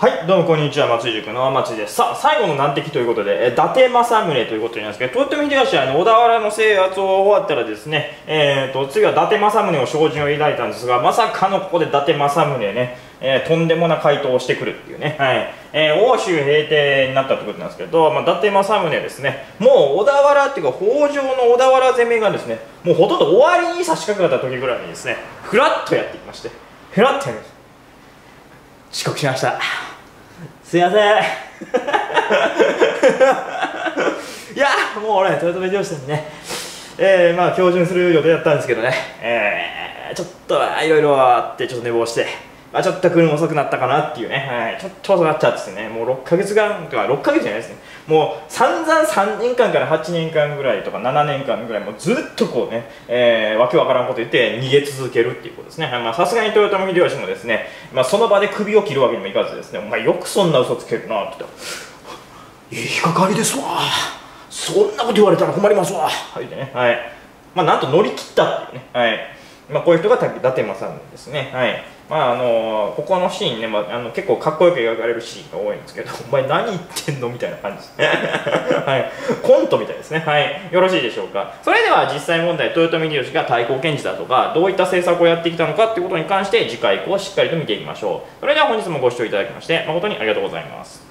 はい、どうもこんにちは、松井塾の松井です。さあ、最後の難敵ということで、えー伊達政宗ということになるんですけど、豊臣秀吉はあの小田原の制圧を終わったらですね、えー、と次は伊達政宗を精進を抱いたんですが、まさかのここで伊達政宗ね、えーとんでもな回答をしてくるっていうね、はいえー欧州平定になったということなんですけど、まあ、伊達政宗ですね、もう小田原っていうか、北条の小田原攻めがですね、もうほとんど終わりに差し掛かった時ぐらいにですね、ふらっとやってきまして、ふらっとやりました。遅刻しました。すいません。いやもう俺豊臣秀吉にねえー、まあ標準する予定だったんですけどね。えー、ちょっといろいろあってちょっと寝坊して。あ、ちょっと来るの遅くなったかなっていうね、はい、ちょっと遅かったっつってね、もう6ヶ月間とか、6ヶ月じゃないですね、もう散々3年間から8年間ぐらいとか7年間ぐらい、もうずっとこうね、えー、わけわからんこと言って逃げ続けるっていうことですね、はい。まあさすがに豊臣秀吉もですね、まあ、その場で首を切るわけにもいかずですね、お前よくそんな嘘つけるなって言って、いいかかりですわ、そんなこと言われたら困りますわ、はい。ね、はい、まあ、なんと乗り切ったっていうね、はい。まあ、こういう人が伊達政宗ですね。はい。まああのここのシーンね、まあ、あの結構かっこよく描かれるシーンが多いんですけど、お前何言ってんのみたいな感じですね。はい。コントみたいですね。はい。よろしいでしょうか。それでは実際問題、豊臣秀吉が対抗検事だとか、どういった政策をやってきたのかっていうことに関して、次回以降しっかりと見ていきましょう。それでは本日もご視聴いただきまして、誠にありがとうございます。